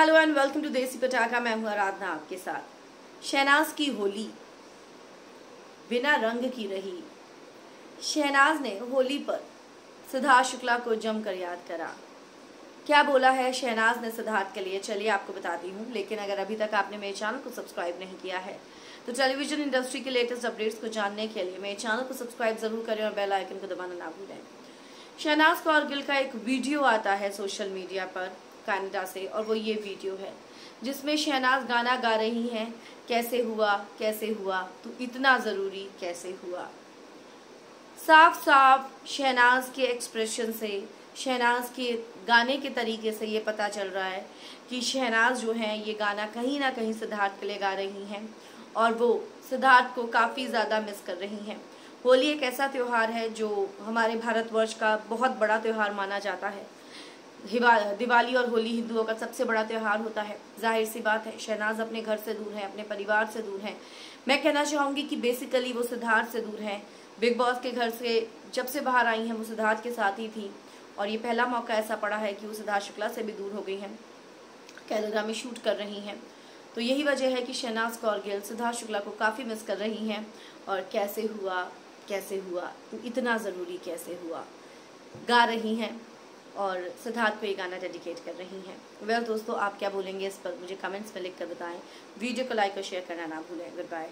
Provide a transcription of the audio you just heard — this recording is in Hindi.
हेलो एंड वेलकम टू देसी पटाखा मैं हूँ आराधना आपके साथ। शहनाज की होली बिना रंग की रही। शहनाज ने होली पर सिद्धार्थ शुक्ला को जमकर याद करा। क्या बोला है? शहनाज ने सिद्धार्थ के लिए। चलिए आपको बताती हूँ, लेकिन अगर अभी तक आपने मेरे चैनल को सब्सक्राइब नहीं किया है तो टेलीविज़न इंडस्ट्री के लेटेस्ट अपडेट्स को जानने के लिए मेरे चैनल को सब्सक्राइब ज़रूर करें और बेल आइकन को दबाना ना भूलें। शहनाज कौर गिल का एक वीडियो आता है सोशल मीडिया पर। कनाडा से, और वो ये वीडियो है, जिसमें शहनाज गाना गा रही हैं, कैसे हुआ कैसे हुआ तो इतना ज़रूरी कैसे हुआ? साफ़ साफ़ शहनाज के एक्सप्रेशन से, शहनाज के गाने के तरीके से ये पता चल रहा है कि शहनाज जो हैं, ये गाना कहीं ना कहीं सिद्धार्थ के लिए गा रही हैं, और वो सिद्धार्थ को काफ़ी ज़्यादा मिस कर रही हैं। होली एक ऐसा त्यौहार है जो हमारे भारतवर्ष का बहुत बड़ा त्यौहार माना जाता है। दिवाली और होली हिंदुओं का सबसे बड़ा त्यौहार होता है। ज़ाहिर सी बात है, शहनाज अपने घर से दूर है, अपने परिवार से दूर है। मैं कहना चाहूँगी कि बेसिकली वो सिद्धार्थ से दूर है। बिग बॉस के घर से जब से बाहर आई हैं, वो सिद्धार्थ के साथ ही थी। और ये पहला मौका ऐसा पड़ा है कि वो सिद्धार्थ शुक्ला से भी दूर हो गई हैं। कैलेगा में शूट कर रही हैं। तो यही वजह है कि शहनाज कौर गिल सिद्धार्थ शुक्ला को काफ़ी मिस कर रही हैं। और कैसे हुआ कैसे हुआ, इतना ज़रूरी कैसे हुआ, गा रही हैं। और सिद्धार्थ को ये गाना डेडिकेट कर रही हैं। वेल well, दोस्तों आप क्या बोलेंगे इस पर मुझे कमेंट्स में लिख कर बताएँ। वीडियो को लाइक और शेयर करना ना भूलें। Good bye